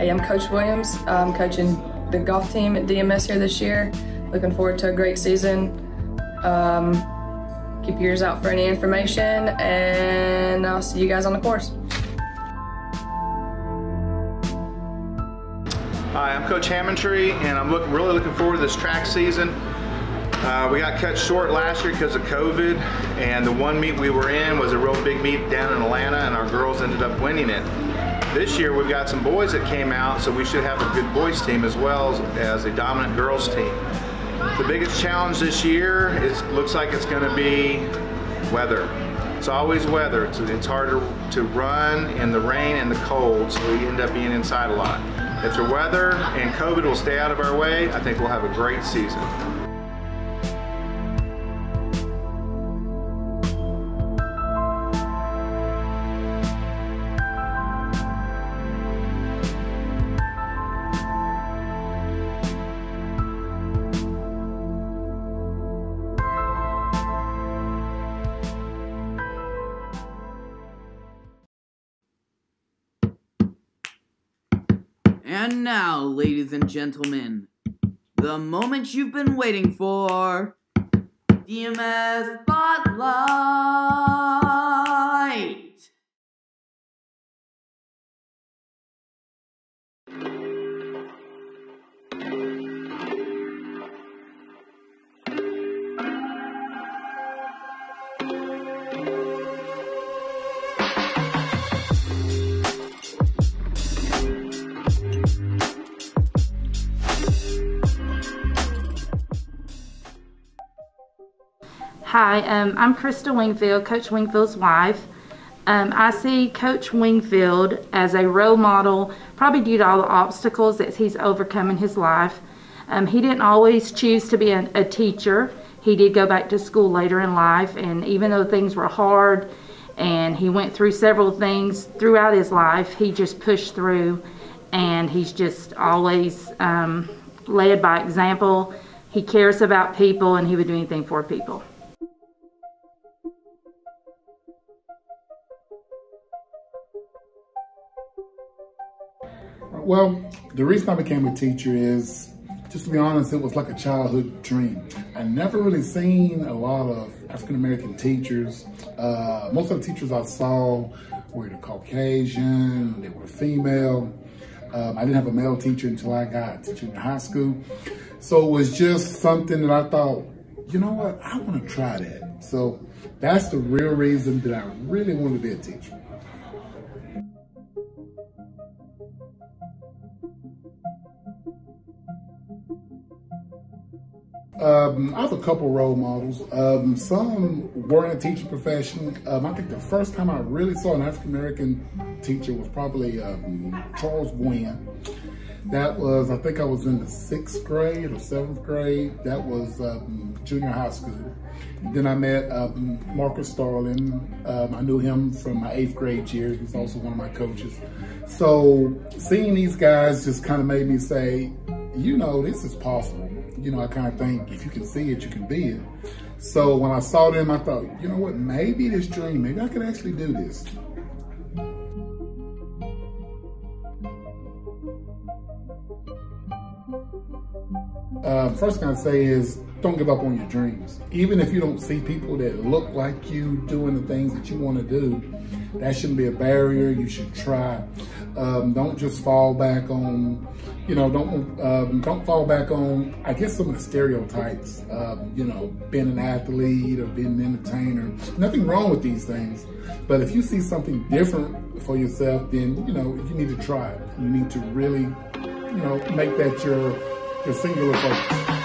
Hey, I'm Coach Williams. I'm coaching the golf team at DMS here this year. Looking forward to a great season. Um, keep your ears out for any information, and I'll see you guys on the course. Hi, I'm Coach Hammondtree, and I'm look, really looking forward to this track season. Uh, we got cut short last year because of COVID, and the one meet we were in was a real big meet down in Atlanta, and our girls ended up winning it. This year we've got some boys that came out, so we should have a good boys team as well as, a dominant girls team. The biggest challenge this year is looks like it's going to be weather. It's always weather. It's, it's harder to run in the rain and the cold, so we end up being inside a lot. If the weather and COVID will stay out of our way, I think we'll have a great season. And now, ladies and gentlemen, the moment you've been waiting for DMS Spotlight! Hi, um, I'm Krista Wingfield, Coach Wingfield's wife. Um, I see Coach Wingfield as a role model, probably due to all the obstacles that he's overcome in his life. Um, he didn't always choose to be a, a teacher. He did go back to school later in life, and even though things were hard and he went through several things throughout his life, he just pushed through, and he's just always um, led by example. He cares about people, and he would do anything for people. Well, the reason I became a teacher is, just to be honest, it was like a childhood dream. I never really seen a lot of African American teachers. Uh, most of the teachers I saw were Caucasian, they were female. Um, I didn't have a male teacher until I got to junior high school. So it was just something that I thought, you know what, I want to try that. So that's the real reason that I really want to be a teacher. Um, I have a couple role models. Um, some were in a teaching profession. Um, I think the first time I really saw an African American teacher was probably um, Charles Gwynn. That was, I think I was in the sixth grade or seventh grade. That was um, junior high school. Then I met um, Marcus Starling. I knew him from my eighth grade year. He's also one of my coaches. So seeing these guys just kind of made me say, you know, this is possible. You know, I kind of think if you can see it, you can be it. So when I saw them, I thought, you know what, maybe this dream, maybe I could actually do this. Uh, first thing I say is don't give up on your dreams. Even if you don't see people that look like you doing the things that you want to do, that shouldn't be a barrier. You should try. Um, don't just fall back on, you know, don't um, don't fall back on, I guess, some of the stereotypes. Um, you know, being an athlete or being an entertainer. Nothing wrong with these things. But if you see something different for yourself, then, you know, you need to try. You need to really, you know, make that your your singular focus.